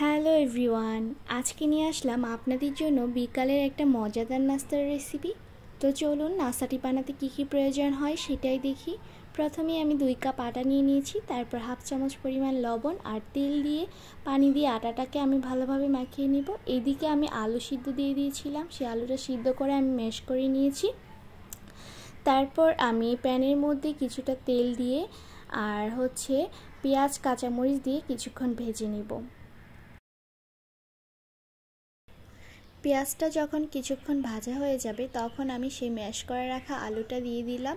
Hello everyone, আজকে নিয়ে আসলাম আপনাদের জন্য বিকালের একটা মজাদার নাস্তার রেসিপি তো চলুন নাস্তাটি বানাতে কী কী প্রয়োজন হয় সেটাই দেখি। প্রথমে আমি দুই কাপ আটা নিয়ে নিয়েছি, তারপর হাফ চামচ পরিমাণ লবণ আর তেল দিয়ে পানি দিয়ে আটাটাকে আমি ভালোভাবে মাখিয়ে নিব। এদিকে আমি আলু সিদ্ধ দিয়ে দিয়েছিলাম সেই আলুটা সিদ্ধ করে আমি ম্যাশ করে নিয়েছি। তারপর আমি প্যানের মধ্যে কিছুটা তেল দিয়ে আর হচ্ছে পেঁয়াজ, কাঁচামরিচ দিয়ে কিছুক্ষণ ভেজে নিব। পেঁয়াজটা যখন কিছুক্ষণ ভাজা হয়ে যাবে, তখন আমি সেই ম্যাশ করে রাখা আলুটা দিয়ে দিলাম।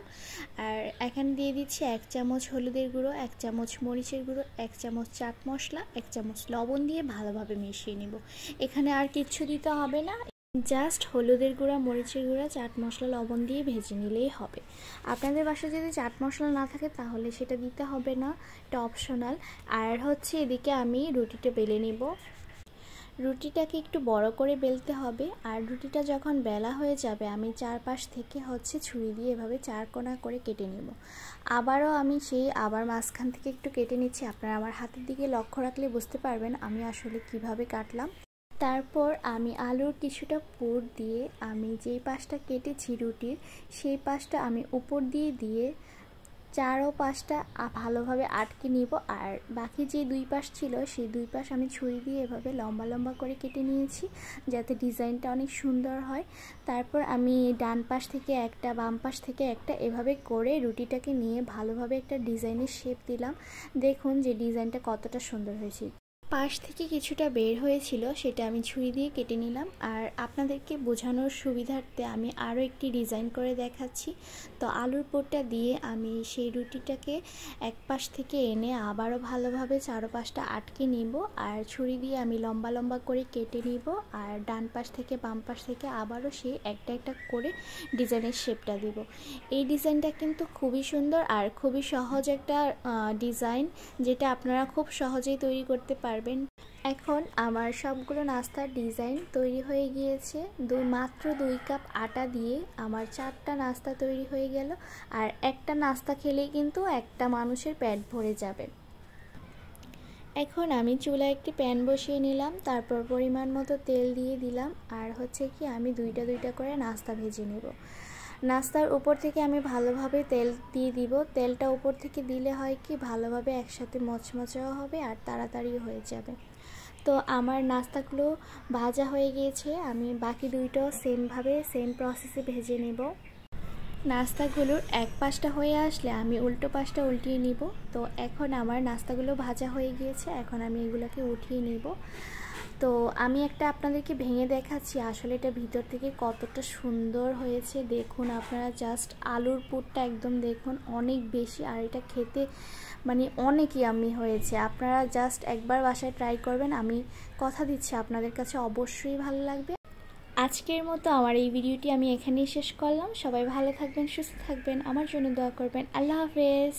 আর এখানে দিয়ে দিচ্ছি এক চামচ হলুদের গুঁড়ো, এক চামচ মরিচের গুঁড়ো, এক চামচ চাট মশলা, এক চামচ লবণ দিয়ে ভালোভাবে মিশিয়ে নিব। এখানে আর কিচ্ছু দিতে হবে না। জাস্ট হলুদের গুঁড়া, মরিচের গুঁড়া, চাট মশলা, লবণ দিয়ে ভেজে নিলেই হবে। আপনাদের বাসায় যদি চাট মশলা না থাকে, তাহলে সেটা দিতে হবে না। এটা অপশনাল আর হচ্ছে এদিকে আমি রুটিটা বেলে নিব। রুটিটাকে একটু বড় করে বেলতে হবে। আর রুটিটা যখন বেলা হয়ে যাবে, আমি চারপাশ থেকে হচ্ছে ছুরি দিয়ে এভাবে চার কোনা করে কেটে নেব। আবারও আমি সেই আবার মাঝখান থেকে একটু কেটে নিচ্ছি। আপনারা আমার হাতের দিকে লক্ষ্য রাখলে বুঝতে পারবেন আমি আসলে কীভাবে কাটলাম। তারপর আমি আলুর কিছুটা পুর দিয়ে আমি যেই পাশটা কেটেছি রুটির, সেই পাশটা আমি উপর দিয়ে দিয়ে চারও পাশটা ভালোভাবে আটকে নিব। আর বাকি যে দুই পাশ ছিল, সেই দুই পাশ আমি ছুরি দিয়ে এভাবে লম্বা লম্বা করে কেটে নিয়েছি, যাতে ডিজাইনটা অনেক সুন্দর হয়। তারপর আমি ডান পাশ থেকে একটা, বাম পাশ থেকে একটা এভাবে করে রুটিটাকে নিয়ে ভালোভাবে একটা ডিজাইনের শেপ দিলাম। দেখুন যে ডিজাইনটা কতটা সুন্দর হয়েছে। পাশ থেকে কিছুটা বের হয়েছিল, সেটা আমি ছুরি দিয়ে কেটে নিলাম। আর আপনাদেরকে বোঝানোর সুবিধার্থে আমি আরও একটি ডিজাইন করে দেখাচ্ছি। তো আলুর পোরটা দিয়ে আমি সেই রুটিটাকে এক পাশ থেকে এনে আবারও ভালোভাবে চারোপাশটা আটকে নিব। আর ছুরি দিয়ে আমি লম্বা লম্বা করে কেটে নিব। আর ডান পাশ থেকে বাম পাশ থেকে আবারও সেই একটা একটা করে ডিজাইনের শেপটা দিব। এই ডিজাইনটা কিন্তু খুবই সুন্দর আর খুবই সহজ একটা ডিজাইন, যেটা আপনারা খুব সহজেই তৈরি করতে পারবেন। পারবেন। এখন আমার সবগুলো নাস্তার ডিজাইন তৈরি হয়ে গিয়েছে। দুই মাত্র দুই কাপ আটা দিয়ে আমার চারটা নাস্তা তৈরি হয়ে গেল। আর একটা নাস্তা খেলেই কিন্তু একটা মানুষের প্যাট ভরে যাবে। এখন আমি চুলায় একটি প্যান বসিয়ে নিলাম, তারপর পরিমাণ মতো তেল দিয়ে দিলাম। আর হচ্ছে কি, আমি দুইটা দুইটা করে নাস্তা ভেজে নেব। নাস্তার উপর থেকে আমি ভালোভাবে তেল দিয়ে দিব। তেলটা উপর থেকে দিলে হয় কি, ভালোভাবে একসাথে মচমচাও হবে আর তাড়াতাড়ি হয়ে যাবে। তো আমার নাস্তাগুলো ভাজা হয়ে গিয়েছে। আমি বাকি দুইটাও সেমভাবে, সেম প্রসেসে ভেজে নেব। নাস্তাগুলোর এক পাশটা হয়ে আসলে আমি উল্টো পাশটা উল্টিয়ে নিব। তো এখন আমার নাস্তাগুলো ভাজা হয়ে গিয়েছে। এখন আমি এগুলোকে উঠিয়ে নিব। তো আমি একটা আপনাদেরকে ভেঙে দেখাচ্ছি, আসলে এটা ভিতর থেকে কতটা সুন্দর হয়েছে। দেখুন, আপনারা জাস্ট আলুর পুরটা একদম দেখুন, অনেক বেশি, আর এটা খেতে মানে অনেকই আমি হয়েছে। আপনারা জাস্ট একবার বাসায় ট্রাই করবেন, আমি কথা দিচ্ছি, আপনাদের কাছে অবশ্যই ভালো লাগবে। আজকের মতো আমার এই ভিডিওটি আমি এখানেই শেষ করলাম। সবাই ভালো থাকবেন, সুস্থ থাকবেন, আমার জন্য দোয়া করবেন। আল্লাহ হাফেজ।